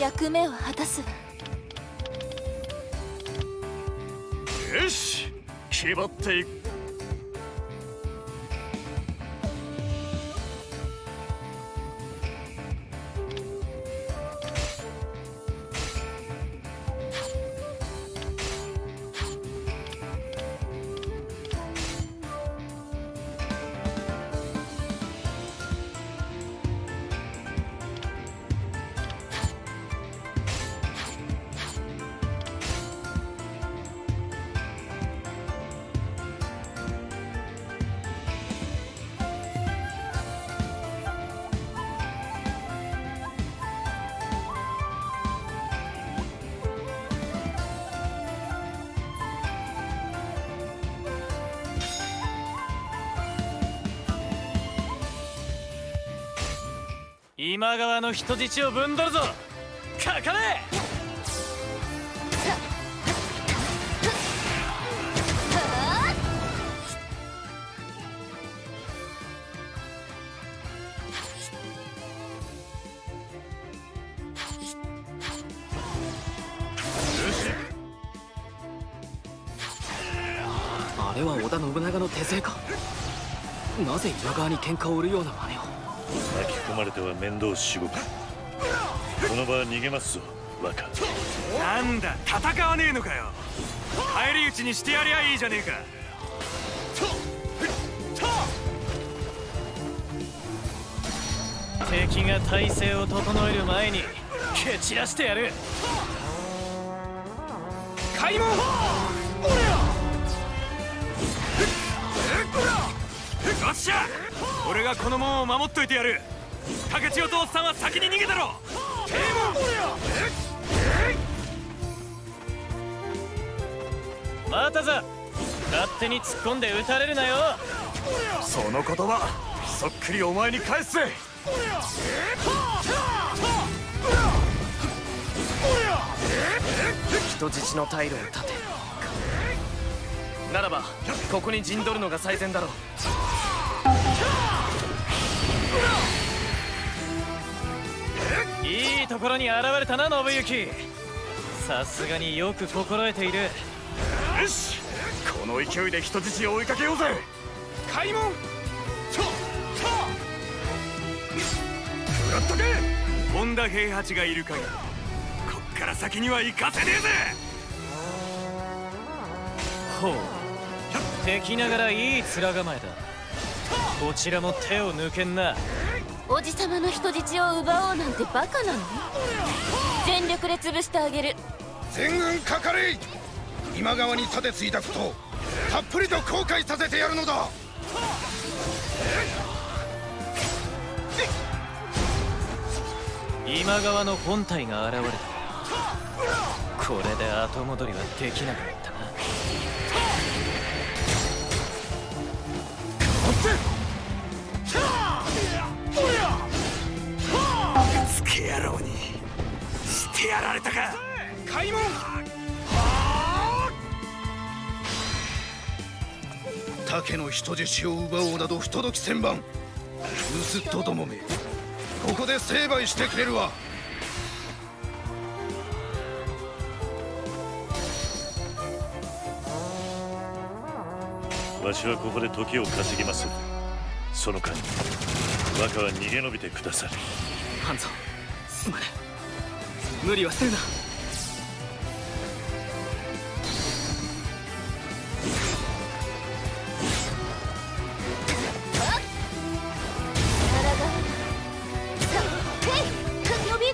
役目を果たす。よし決まっていく。の人質をぶんどるぞ。かかれあれは織田信長の手勢か。なぜ今川に喧嘩を売るような真似を？まれては面倒しごくこの場は逃げますぞ若。なんだ戦わねえのかよ。返り討ちにしてやりゃいいじゃねえか。敵が体勢を整える前に蹴散らしてやる。開門よっしゃ俺がこの門を守っといてやる竹千代とおっさんは先に逃げたろ閉門またざ。勝手に突っ込んで撃たれるなよ。その言葉そっくりお前に返すぜ。人質の退路を断て。ならばここに陣取るのが最善だろういいところに現れたな信行。さすがによく心得ている。よし。この勢いで人質を追いかけようぜ。開門。ちょ食らっとけ。本田平八がいる限りこっから先には行かせねえぜ。ほう。敵ながらいい面構えだ。こちらも手を抜けんなおじさまの人質を奪おうなんてバカなの？全力で潰してあげる。全軍かかれ今川に盾ついたことをたっぷりと後悔させてやるのだ。今川の本体が現れた。これで後戻りはできなくなっ野郎にしてやられたか。開門竹の人質を奪おうなど不届き千番。盗っ人どもめここで成敗してくれるわ。わしはここで時を稼ぎます。その間に若は逃げ延びてください半蔵すまぬ無理はするな。信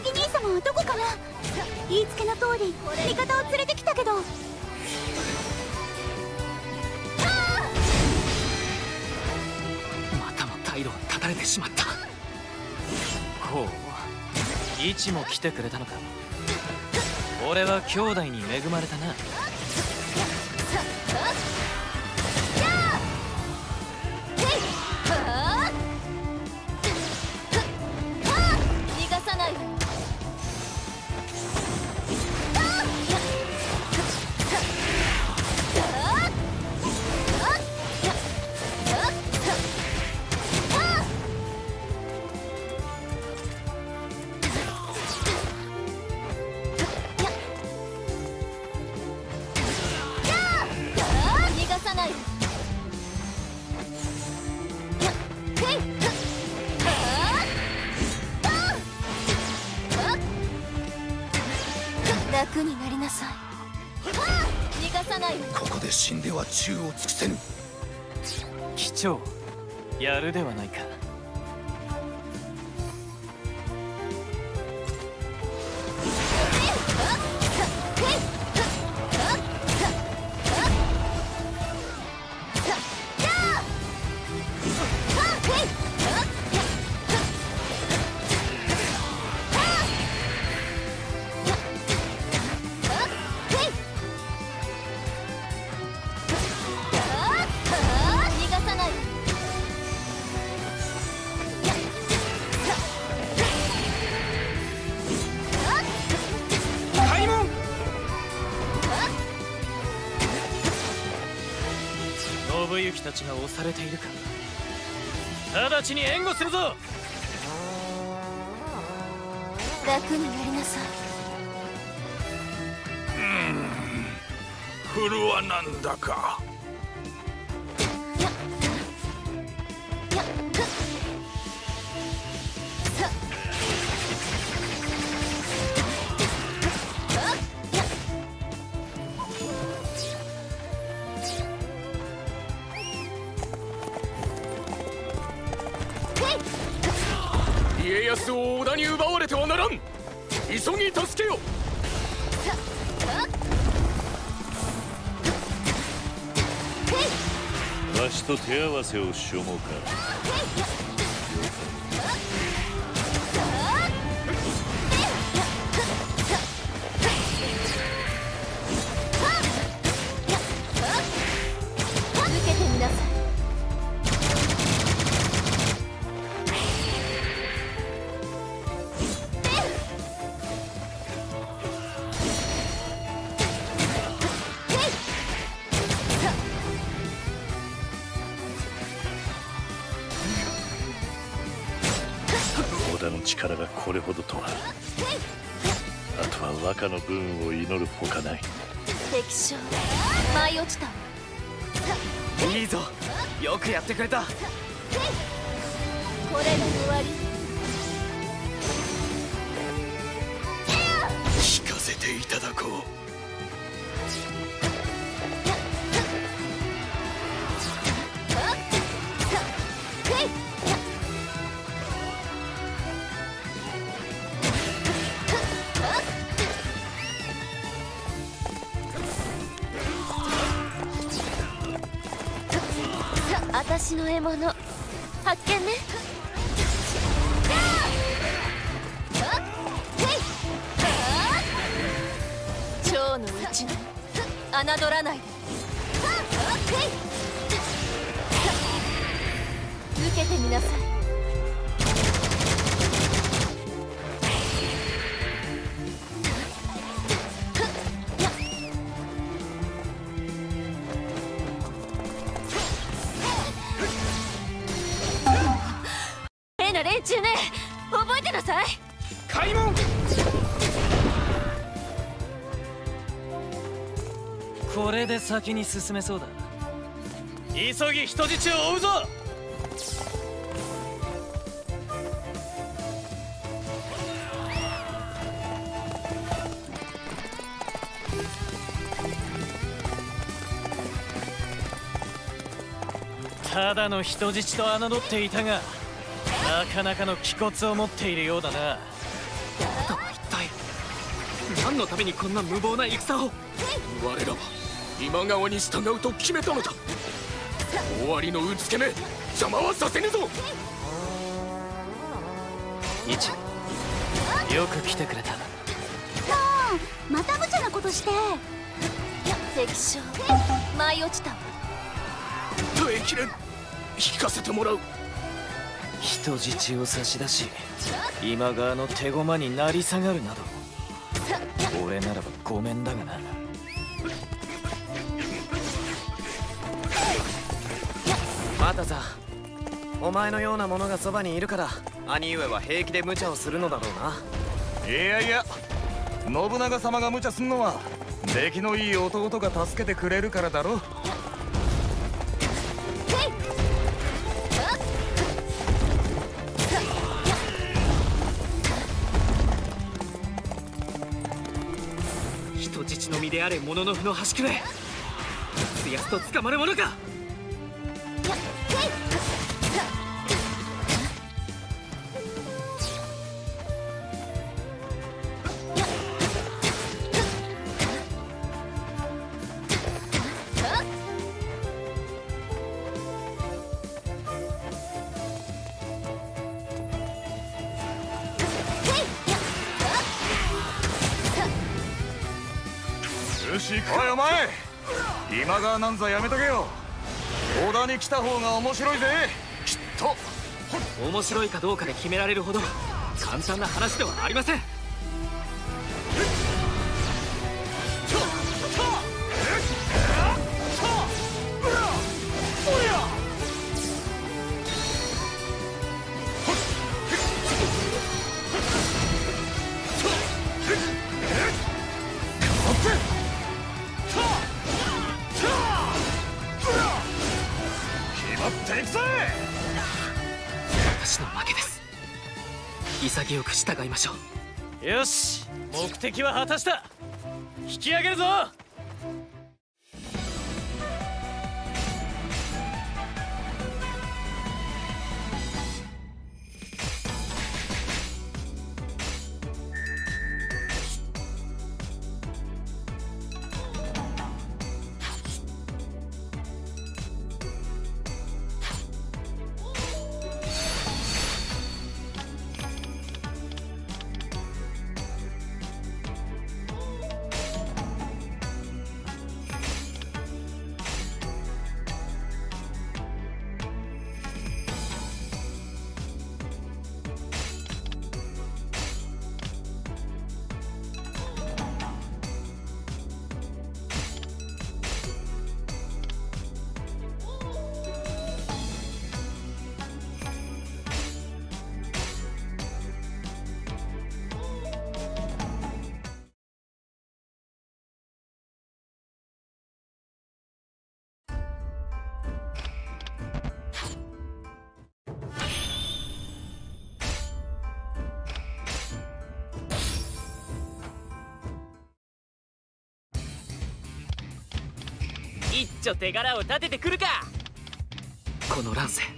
行兄様はどこかな？言いつけの通り味方を連れてきたけど。またも退路を断たれてしまった。ほう位置も来てくれたのか。俺は兄弟に恵まれたな。宙を尽くせぬ。機長やるではないか。たちが押されているか直ちに援護するぞ。楽になりなさい。フルはなんだか奪われてはならん。急ぎ助けよ。わしと手合わせをしよもうか分を祈るほかない。敵将。舞い落ちた。いいぞ。よくやってくれた。これで終わり私の獲物。発見ね。蝶の内に侮らないで。受けてみなさい先に進めそうだ。急ぎ人質を追うぞ！ただの人質と侮っていたがなかなかの気骨を持っているようだな。とは一体何のためにこんな無謀な戦を？我らは今川に従うと決めたのだ。終わりのうつけめ邪魔はさせぬぞ。一よく来てくれた。また無茶なことして。敵将舞い落ちた。わ耐えきれん聞かせてもらう。人質を差し出し今川の手駒になり下がるなど。俺ならばごめんだがなまたさお前のような者がそばにいるから兄上は平気で無茶をするのだろうな。いやいや信長様が無茶すんのは出来のいい弟が助けてくれるからだろ人質質の身であれ物の符の端くれ。つやすと捕まるものかーなんざやめとけよ。織田に来た方が面白いぜ。きっと。面白いかどうかで決められるほど簡単な話ではありません。よし目的は果たした。引き上げるぞ。一丁手柄を立ててくるか。この乱世。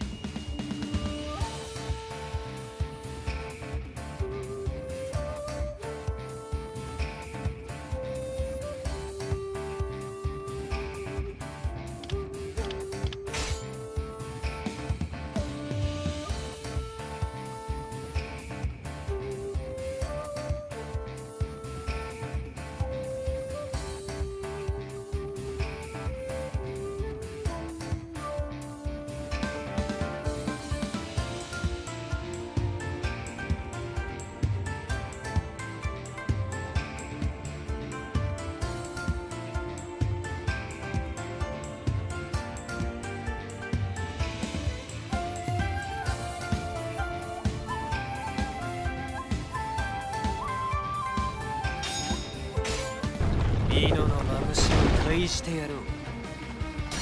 を退してやろう。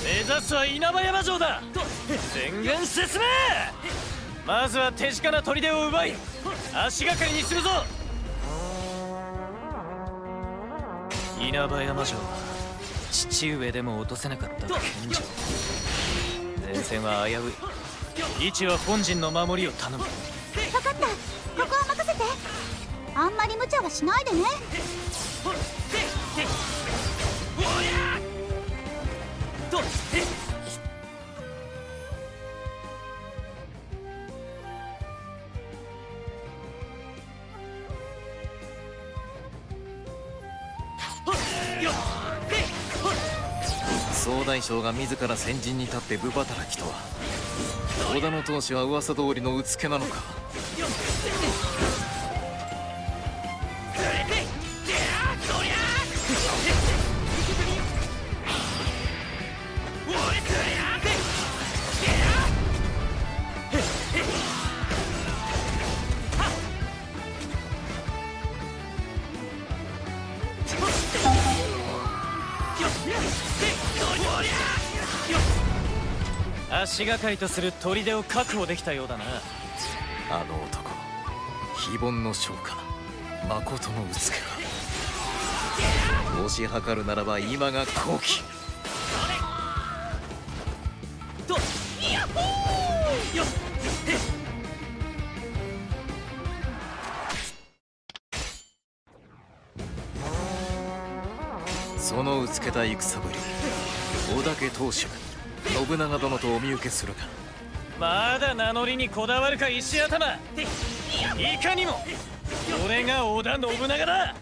目指すは稲葉山城だ。宣言進め。まずは手近な砦を奪い足がかりにするぞ。稲葉山城は父上でも落とせなかった天井前線は危うい。位置は本陣の守りを頼む。分かった。ここは任せて。あんまり無茶はしないでね総大将が自ら先陣に立って部働きとは。織田の当主は噂通りのうつけなのか。足がかりとする砦を確保できたようだな。あの男非凡の将か誠のうつけか推し量るならば今が好機。とやっほー！よっそのうつけた戦ぶり織田家当主信長殿とお見受けするか。まだ名乗りにこだわるか石頭。いかにも。俺が織田信長だ。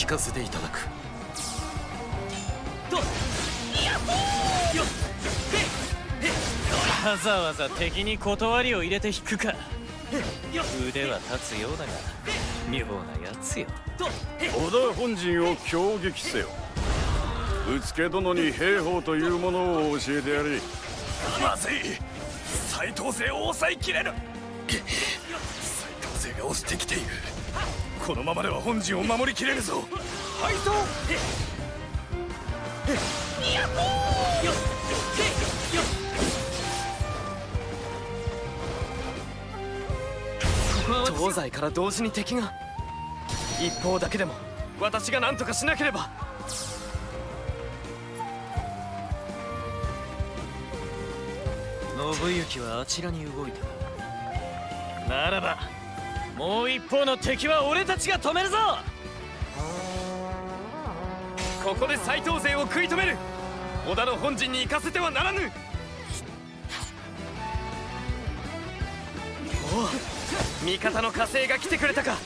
一旦引かせていただく。わざわざ敵に断りを入れて引くか。腕は立つようだが妙なやつよ織田本陣を攻撃せよ。うつけ殿に兵法というものを教えてやれまずい。斎藤勢を抑えきれぬ。斎藤勢が押してきているこのままでは本陣を守りきれぬぞ。配当やっほーよっよっここは東西から同時に敵が。一方だけでも私が何とかしなければ。信行はあちらに動いた。ならばもう一方の敵は俺たちが止めるぞ。ここで斎藤勢を食い止める。織田の本陣に行かせてはならぬ。おお味方の火星が来てくれたか。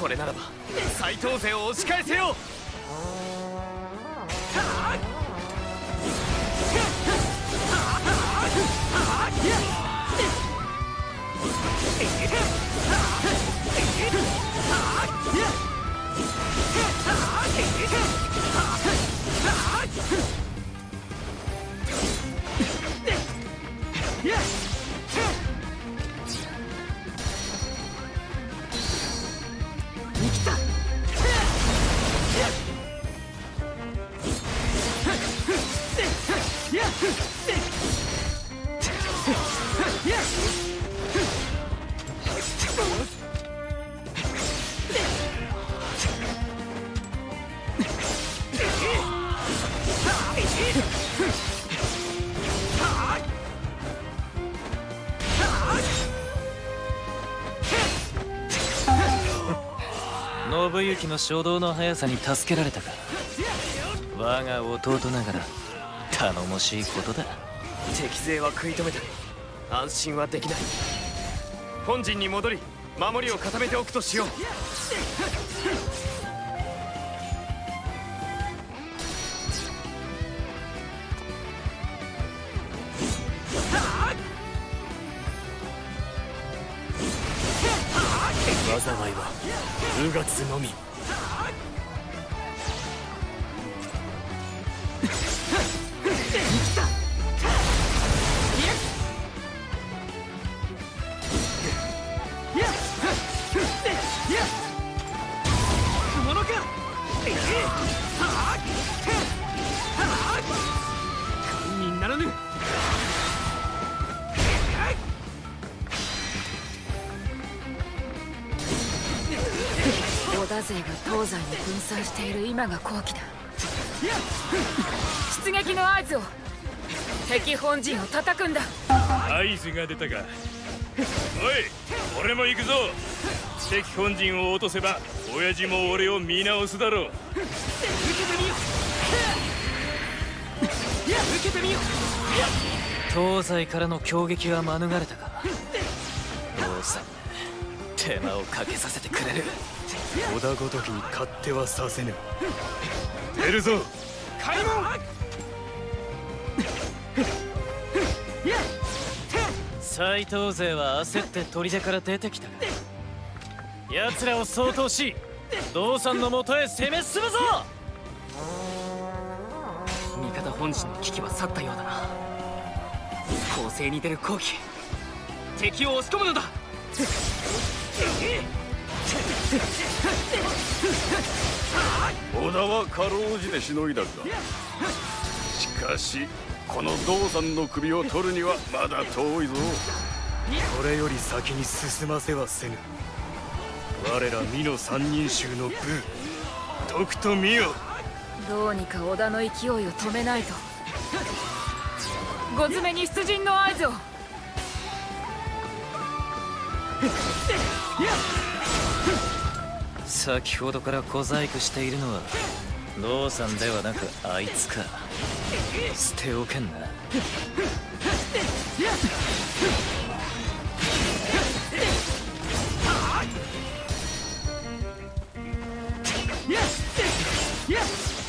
これならば斎藤勢を押し返せよ。Ha! 信行の衝動の速さに助けられたか。我が弟ながら頼もしいことだ。敵勢は食い止めた。安心はできない。本陣に戻り守りを固めておくとしよう災いはう月のみ。田勢が東西に分散している今が好機だ。出撃の合図を。敵本陣を叩くんだ。合図が出たか。おい俺も行くぞ。敵本陣を落とせば親父も俺を見直すだろう。受けてみよけてみよう。東西からの攻撃は免れたかどうさ手間をかけさせてくれる織田ごときに勝手はさせぬ。出るぞ。開門斎藤勢は焦って砦から出てきた奴らを掃討し道さんのもとへ攻め進むぞ。味方本陣の危機は去ったようだな。攻勢に出る後期敵を押し込むのだ織田はかろうじてしのいだが。しかしこの道山の首を取るにはまだ遠いぞ。これより先に進ませはせぬ。我ら美の三人衆の部。徳と見よどうにか織田の勢いを止めないと。ご詰めに出陣の合図を先ほどから小細工しているのは道さんではなくあいつか。捨ておけんな。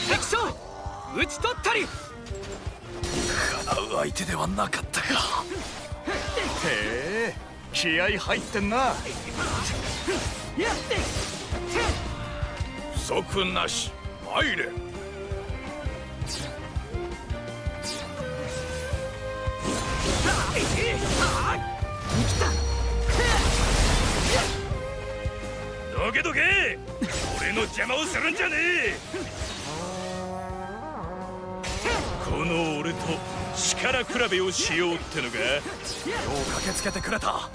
敵将討ち取ったり。叶う相手ではなかったか。へえ気合入ってんな不足なし入れ。どけどけ俺の邪魔をするんじゃねえ。この俺と力比べをしようってのかよう駆けつけてくれた。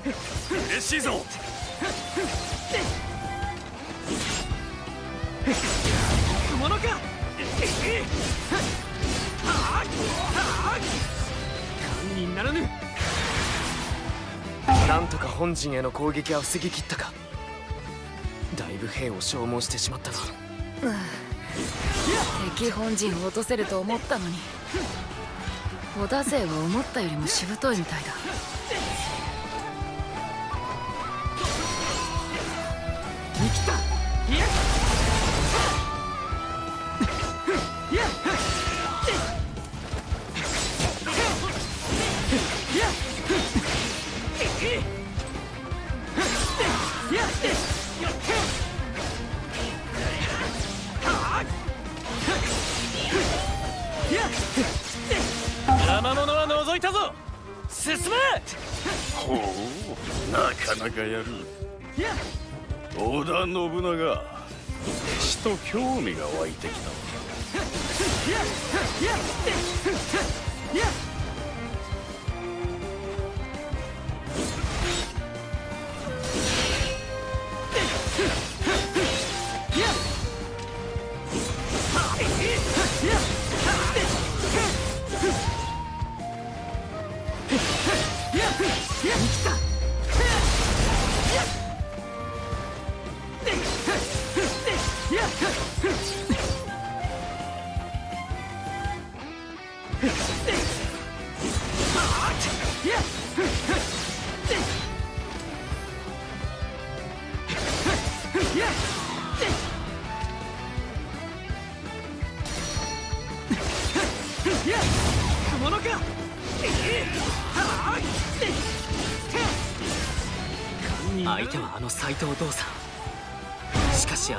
嬉しいぞ。ものか堪忍ならぬ。なんとか本陣への攻撃は防ぎ切ったか。だいぶ兵を消耗してしまったな敵本陣を落とせると思ったのに。織田勢は思ったよりもしぶといみたいだいたぞ。進めほうなかなかやる。織田信長ちと興味が湧いてきた。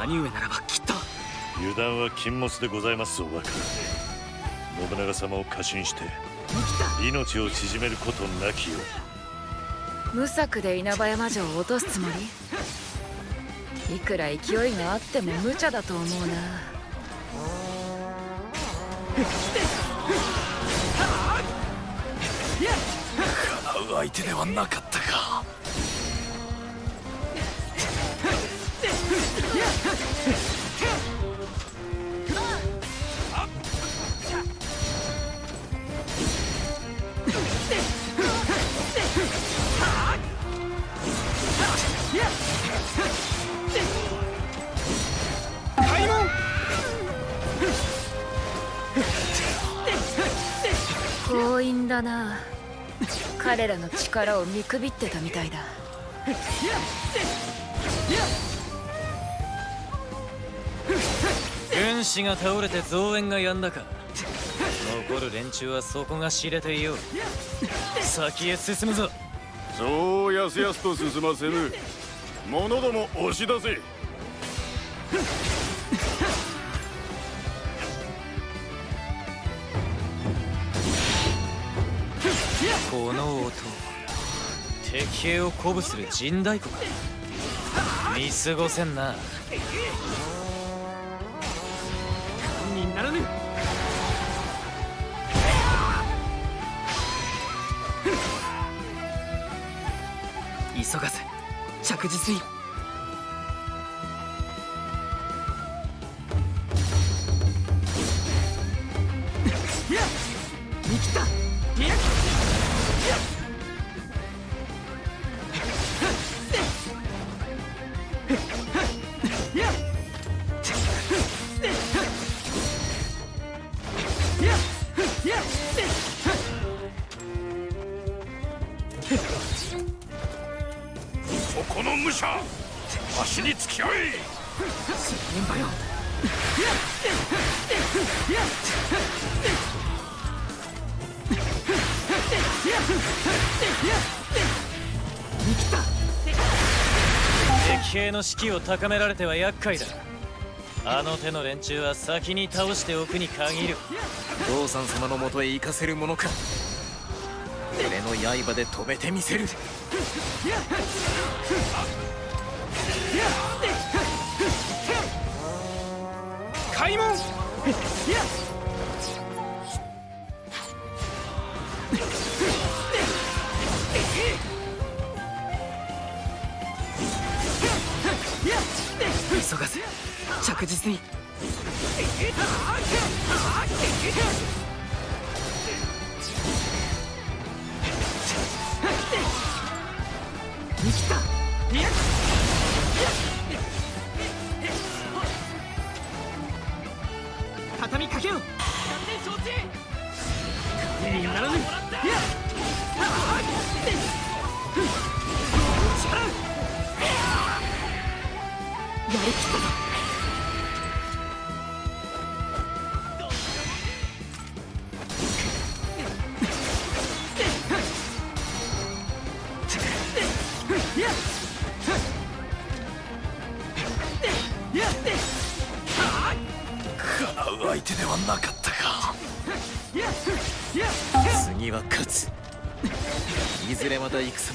兄上ならばきっと。油断は禁物でございますお若信長様を過信して命を縮めることなきよ無策で稲葉山城を落とすつもり？いくら勢いがあっても無茶だと思うな。叶う相手ではなかったか強引だな。彼らの力を見くびってたみたいだ。軍師が倒れて増援が止んだか。残る連中はそこが知れていよう。先へ進むぞ。そうやすやすと進ませぬ。者ども押し出せ。この音敵兵を鼓舞する陣太鼓か。見過ごせんな急がせ。着実に。見切った。いやそこの武者足に付き合え連覇よ敵兵の士気を高められては厄介だ。あの手の連中は先に倒しておくに限る。道産様のもとへ行かせるものか。俺の刃で止めてみせる開門。急がせ着実に。畳みかけよにならぬ。いややりきった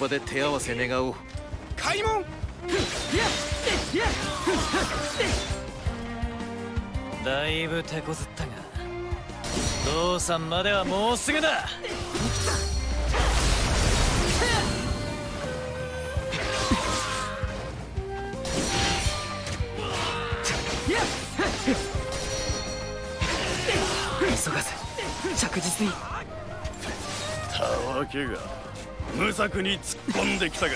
場で手合わせ願おう。開門！だいぶ手こずったが父さんまではもうすぐだ！急がせ。着実に。たわけが無策に突っ込んできたが。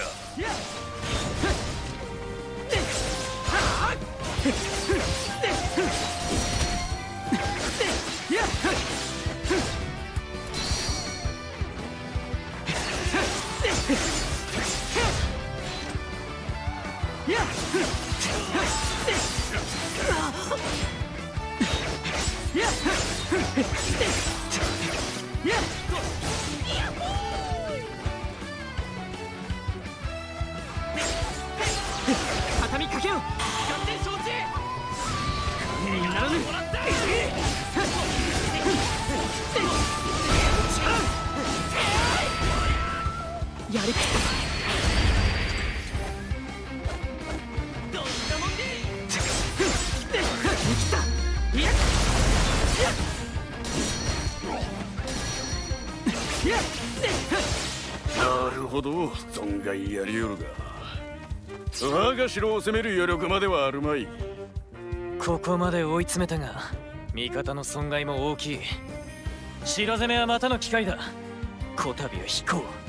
やりきったぞ見切ったいやなるほど存外やりよるが我が城を攻める余力まではあるまいここまで追い詰めたが味方の損害も大きい城攻めはまたの機会だこたびは引こう